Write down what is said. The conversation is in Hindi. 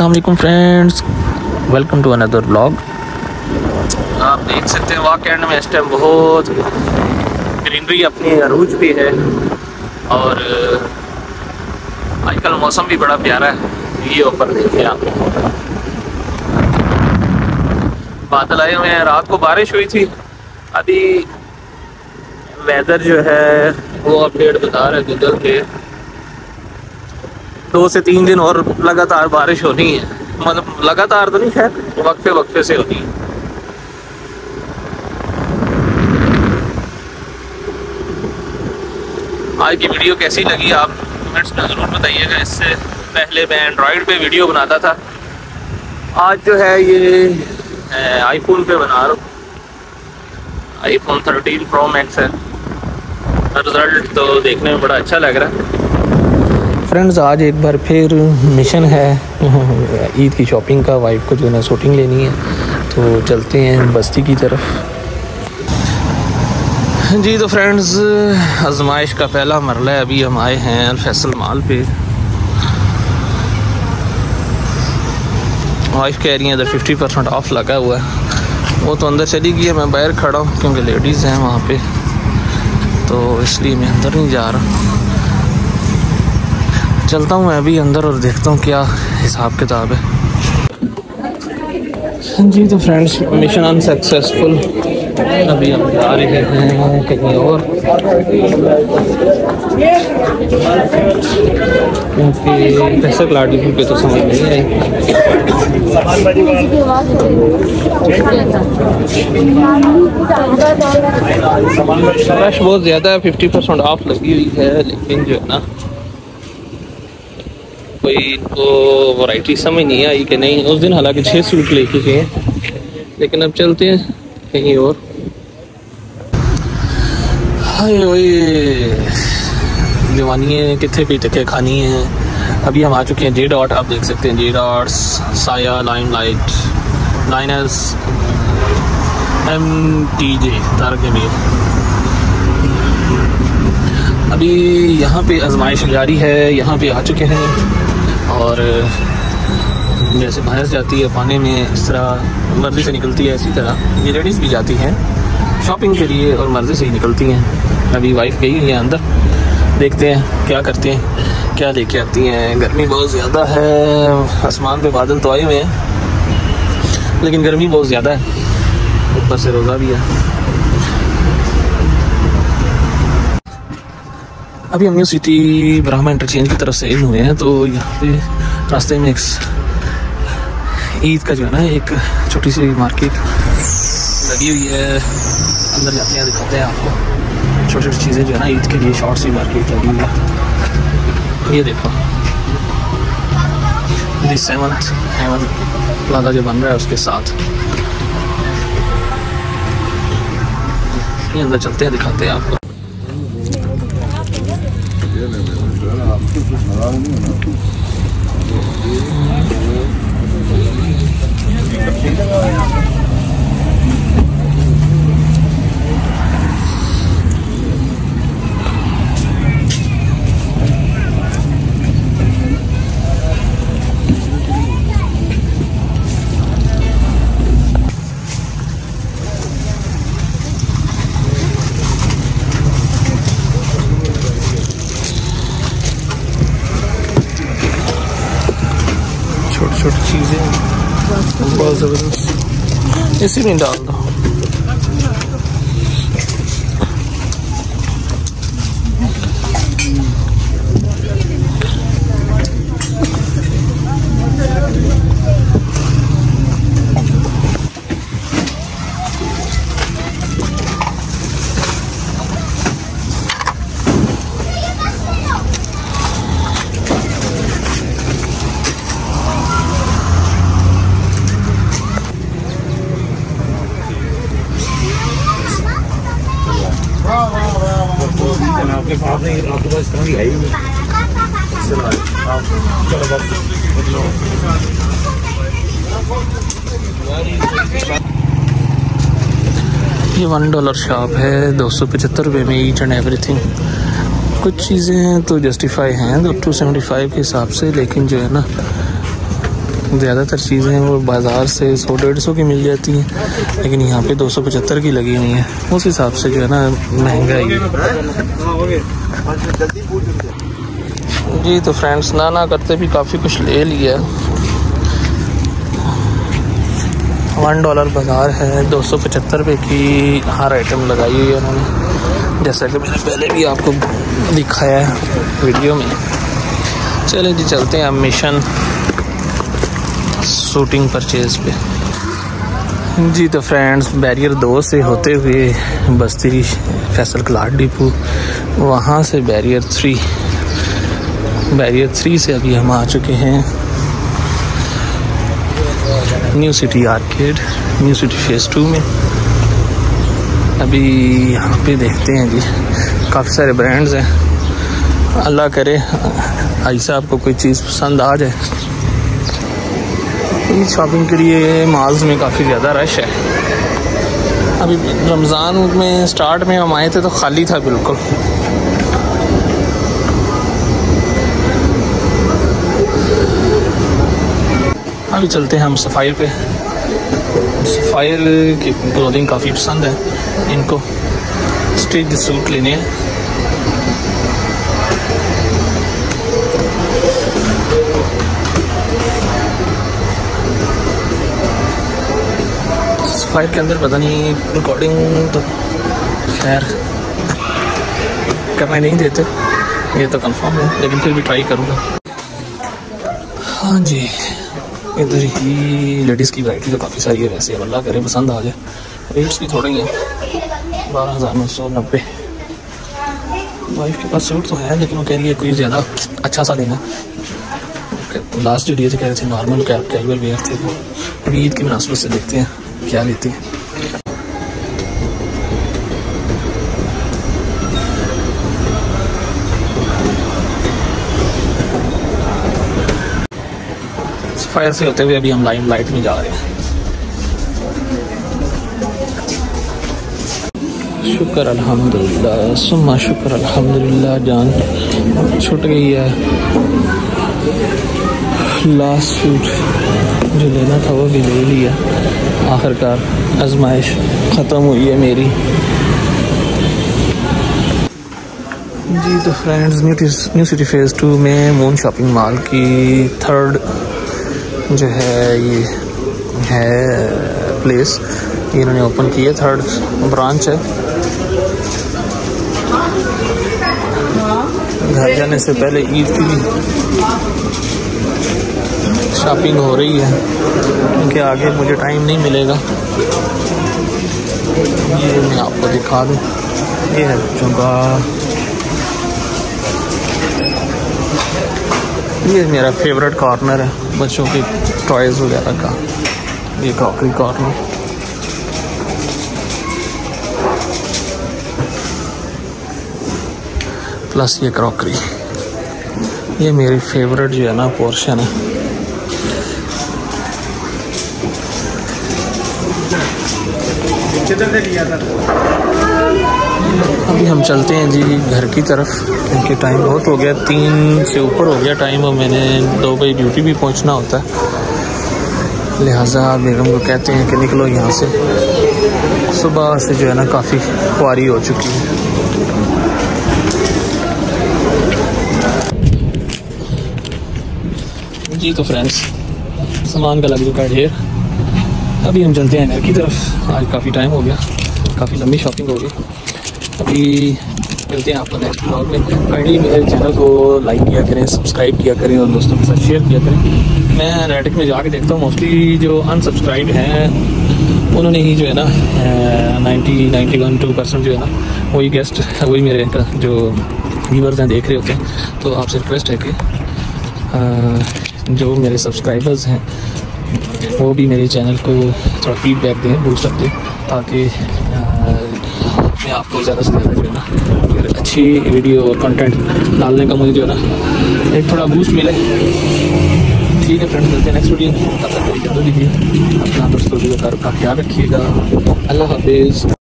Aslam friends welcome to another blog आप देख सकते हैं वाक एंड में इस टाइम बहुत ग्रीनरी अपनी अरूज भी है और आजकल मौसम भी बड़ा प्यारा है। ये ऊपर देखिए आप। बादल आए हुए हैं, रात को बारिश हुई थी। अभी वेदर जो है, वो अपडेट बता रहे गूगल पे। दो से तीन दिन और लगातार बारिश होनी है। मतलब लगातार तो नहीं, खैर वक्फे वक्फे से होनी है। आज की वीडियो कैसी लगी आप कमेंट्स में ज़रूर बताइएगा। इससे पहले मैं एंड्रॉयड पे वीडियो बनाता था। आज जो है ये आईफोन पे बना रहा हूँ। आईफोन 13 प्रो मैक्स है। रिज़ल्ट तो देखने में बड़ा अच्छा लग रहा है। फ्रेंड्स आज एक बार फिर मिशन है। ईद की शॉपिंग का वाइफ को जो है ना शूटिंग लेनी है। तो चलते हैं बस्ती की तरफ़। जी तो फ्रेंड्स आजमाइश का पहला मरला है। अभी हम आए हैं अलफैसल माल पे। वाइफ कह रही है, इधर फिफ्टी परसेंट ऑफ़ लगा हुआ है। वो तो अंदर चली गई है, मैं बाहर खड़ा हूँ, क्योंकि लेडीज़ हैं वहाँ पे। तो इसलिए मैं अंदर नहीं जा रहा। चलता हूँ मैं अभी अंदर और देखता हूँ क्या हिसाब किताब है। जी तो फ्रेंड्स मिशन अनसक्सेसफुल अभी हम जा रहे हैं कहीं और। क्योंकि पैसे प्लाटी के तो समझ नहीं आई। रश बहुत ज़्यादा है फिफ्टी परसेंट ऑफ़ लगी हुई है, लेकिन जो है ना कोई इनको वैरायटी समझ नहीं आई कि नहीं। उस दिन हालाँकि छः सूट लेके गए लेकिन अब चलते हैं कहीं और। हाय जवानी कितने पे तक खानी है। अभी हम आ चुके हैं जे डॉट आप देख सकते हैं J dots Saya line light liners M T J Tariq अभी यहाँ पे आजमाइश जारी है, यहाँ पे आ चुके हैं। और जैसे भैंस जाती है, पानी में इस तरह मर्ज़ी से निकलती है, इसी तरह ये लेडीज़ भी जाती हैं शॉपिंग के लिए और मर्ज़ी से ही निकलती हैं। अभी वाइफ गई है अंदर, देखते हैं क्या करते हैं, क्या लेके आती हैं। गर्मी बहुत ज़्यादा है, आसमान पे बादल तो आए हुए हैं, लेकिन गर्मी बहुत ज़्यादा है, ऊपर से रोज़ा भी है। अभी हम न्यू सिटी ब्राह्मा इंटरचेंज की तरफ़ से इन हुए हैं तो यहाँ पे रास्ते में एक ईद का जो है ना, एक छोटी सी मार्केट लगी हुई है। अंदर जाते हैं, दिखाते हैं आपको। छोटी छोटी चीज़ें जो है ना, ईद के लिए शॉर्ट सी मार्केट लगी हुई है। ये देखो। दिस सेवंथ हेवन प्लाजा जो बन रहा है, उसके साथ। ये अंदर चलते हैं, दिखाते हैं आपको। Thank you. छोटी छोटी चीज़ें बहुत ज़बरदस्त। इसी में डाल दो। ये वन डॉलर शॉप है, दो सौ पचहत्तर रुपये में ईच एंड एवरीथिंग कुछ चीज़ें हैं तो जस्टिफाई हैं तो टू सेवेंटी फाइव के हिसाब से, लेकिन जो है ना ज़्यादातर चीज़ें वो बाज़ार से सौ, डेढ़ सौ की मिल जाती हैं, लेकिन यहाँ पे दो सौ पचहत्तर की लगी हुई हैं। उस हिसाब से जो है ना, महँगाई। है जी तो फ्रेंड्स ना ना करते भी काफ़ी कुछ ले लिया। वन डॉलर बाज़ार है, दो सौ पचहत्तर रुपये की हर आइटम लगाई हुई है उन्होंने। जैसा कि मैंने पहले भी आपको दिखाया है वीडियो में। चलें जी, चलते हैं अब मिशन शूटिंग परचेज पे। जी तो फ्रेंड्स बैरियर दो से होते हुए बस्ती फैसल क्लाट डिपो, वहाँ से बैरियर थ्री बैरियर थ्री से अभी हम आ चुके हैं। New city arcade new city phase two में। अभी यहाँ पे देखते हैं जी, काफ़ी सारे ब्रांड्स हैं। अल्लाह करे ऐसा आपको कोई चीज़ पसंद आ जाए। शॉपिंग के लिए मॉल्स में काफ़ी ज़्यादा रश है। अभी रमज़ान में स्टार्ट में हम आए थे तो खाली था बिल्कुल। अभी चलते हैं हम सफ़ाई पे। सफ़ाई की क्लोथिंग काफ़ी पसंद है। इनको स्टेज सूट लेने हैं। सफ़ाई के अंदर पता नहीं रिकॉर्डिंग तो खैर, करने नहीं देते। ये तो कंफर्म है, लेकिन फिर भी ट्राई करूँगा। हाँ जी, इधर ही लेडीज़ की वैरायटी तो काफ़ी सारी है वैसे, अल्लाह करे, पसंद आ जाए। रेट्स भी थोड़े ही हैं, बारह हज़ार नौ सौ नब्बे। वाइफ के पास सूट तो है, लेकिन वो कह रही है कोई ज़्यादा अच्छा सा लेना लास्ट जो लिए थे, कह रहे थे नॉर्मल कैप कैजुअल वेयर थे वो। ईद की मुनासबत से देखते हैं। क्या लेती फायर से होते हुए अभी हम लाइन लाइट में जा रहे हैं। शुक्र अल्हम्दुलिल्लाह, सुम्मा शुक्र अल्हम्दुलिल्लाह, जान छुट गई है। लास्ट सूट जो लेना था, वो भी ले लिया। आखिरकार आजमाइश ख़त्म हुई है मेरी। जी तो friends new new city phase two में मून शॉपिंग मॉल की थर्ड जो है, ये है प्लेस ये इन्होंने ओपन की है थर्ड ब्रांच है। घर जाने से पहले ईद की शॉपिंग हो रही है। क्योंकि आगे मुझे टाइम नहीं मिलेगा। ये मैं आपको दिखा दूँ। ये है बच्चों का ये मेरा फेवरेट कॉर्नर है, बच्चों के टॉयज़ वगैरह का। ये क्रॉकरी कॉर्नर प्लस ये क्रॉकरी ये मेरी फेवरेट जो है ना पोर्शन है। अभी हम चलते हैं जी घर की तरफ़। क्योंकि टाइम बहुत हो गया, तीन से ऊपर हो गया टाइम और मैंने दो बजे ड्यूटी भी पहुँचना होता है। लिहाजा बेगम को कहते हैं कि निकलो यहाँ से। सुबह से जो है ना काफ़ी खुआरी हो चुकी है। जी तो फ्रेंड्स सामान का लग चुका है ढेर। अभी हम चलते हैं घर की तरफ़। आज काफ़ी टाइम हो गया। काफ़ी लंबी शॉपिंग हो गई। अभी मिलते हैं आपको नेक्स्ट ब्लॉग में। काइंडली मेरे चैनल को लाइक किया करें सब्सक्राइब किया करें और दोस्तों के साथ शेयर किया करें। मैं रेटिक में जाके देखता हूँ। मोस्टली जो अनसब्सक्राइब हैं, उन्होंने ही जो है ना ninety ninety one two percent जो है ना, वही गेस्ट वही मेरे जो व्यूवर्स हैं देख रहे होते हैं। तो आपसे रिक्वेस्ट है कि जो मेरे सब्सक्राइबर्स हैं वो भी मेरे चैनल को थोड़ा फीडबैक दें बूस्टअप दें ताकि मैं आपको ज़्यादा से ज़्यादा जो है ना, अच्छी वीडियो और कंटेंट डालने का मुझे जो है ना, एक थोड़ा बूस्ट मिले। ठीक है फ्रेंड्स मिलते हैं नेक्स्ट वीडियो में। तब तक इजाज़त दीजिए अपना दोस्तों का ख्याल रखिएगा। अल्लाह हाफिज़।